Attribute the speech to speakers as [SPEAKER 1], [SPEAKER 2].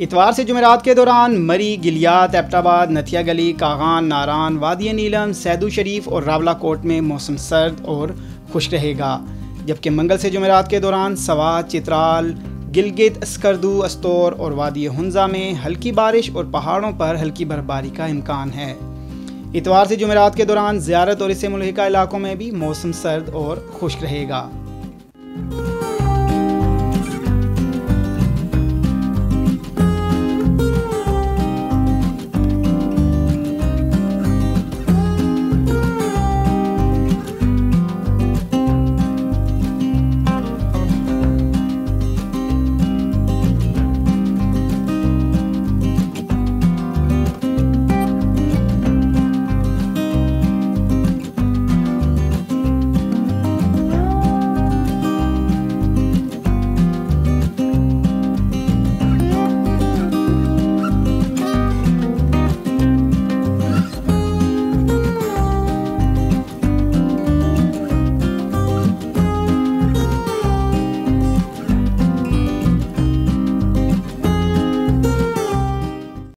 [SPEAKER 1] इतवार से जुमेरात के दौरान मरी गिलियात एबटाबाद नथिया गली कागान, नारान, वादिया नीलम, सैदू शरीफ और रावला कोट में मौसम सर्द और खुश रहेगा। जबकि मंगल से जुमेरात के दौरान सवा, चित्राल, गिलगित, अस्करदू, अस्तौर और वादी हंजा में हल्की बारिश और पहाड़ों पर हल्की बर्फबारी का इम्कान है। इतवार से जुमेरात के दौरान ज़्यारत और इससे मुलहिका इलाकों में भी मौसम सर्द और खुश्क रहेगा।